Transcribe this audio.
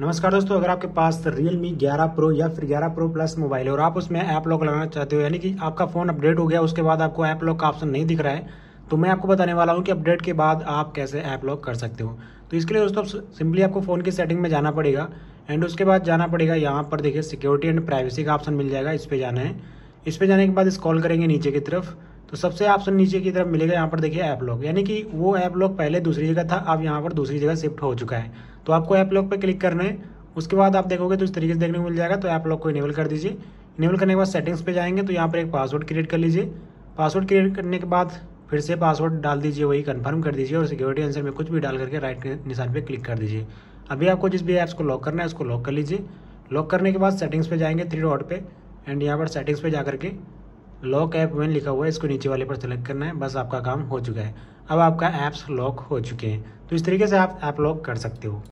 नमस्कार दोस्तों, अगर आपके पास Realme 11 Pro या फिर 11 Pro Plus मोबाइल है और आप उसमें ऐप लॉक लगाना चाहते हो, यानी कि आपका फ़ोन अपडेट हो गया, उसके बाद आपको ऐप लॉक का ऑप्शन नहीं दिख रहा है तो मैं आपको बताने वाला हूँ कि अपडेट के बाद आप कैसे ऐप लॉक कर सकते हो। तो इसके लिए दोस्तों सिंपली आपको फ़ोन की सेटिंग में जाना पड़ेगा एंड उसके बाद जाना पड़ेगा यहाँ पर, देखिए सिक्योरिटी एंड प्राइवेसी का ऑप्शन मिल जाएगा, इस पर जाना है। इस पर जाने के बाद स्कॉल करेंगे नीचे की तरफ़ तो सबसे ऑप्शन नीचे की तरफ़ मिलेगा यहाँ पर देखिए ऐप लॉक यानी कि वो ऐप लॉक पहले दूसरी जगह था, अब यहाँ पर दूसरी जगह शिफ्ट हो चुका है। तो आपको ऐप लॉक पर क्लिक करना है। उसके बाद आप देखोगे तो इस तरीके से देखने को मिल जाएगा तो ऐप लॉक को इनेबल कर दीजिए। इनेबल करने के बाद सेटिंग्स पे जाएँगे तो यहाँ पर एक पासवर्ड क्रिएट कर लीजिए। पासवर्ड क्रिएट करने के बाद फिर से पासवर्ड डाल दीजिए, वही कंफर्म कर दीजिए और सिक्योरिटी आंसर में कुछ भी डाल करके राइट निशान पे क्लिक कर दीजिए। अभी आपको जिस भी ऐप्स को लॉक करना है, उसको लॉक कर लीजिए। लॉक करने के बाद सेटिंग्स पे जाएँगे थ्री डॉट पे एंड यहाँ पर सेटिंग्स पे जा करके लॉक ऐप वन लिखा हुआ है, इसको नीचे वाले पर सेलेक्ट करना है, बस आपका काम हो चुका है। अब आपका ऐप्स लॉक हो चुके हैं। तो इस तरीके से आप ऐप लॉक कर सकते हो।